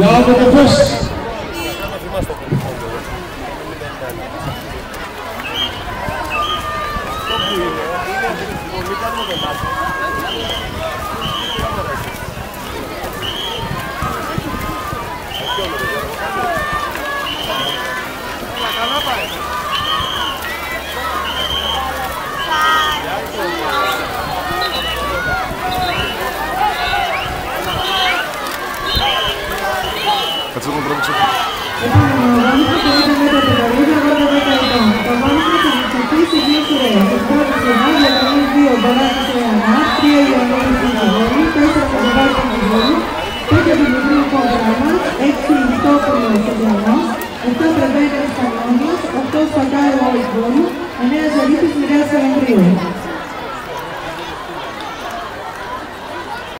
Λάβο το πώς. Αυτό που είναι, είναι ότι δεν κάνουμε. Kannst du noch Ευχαριστώ.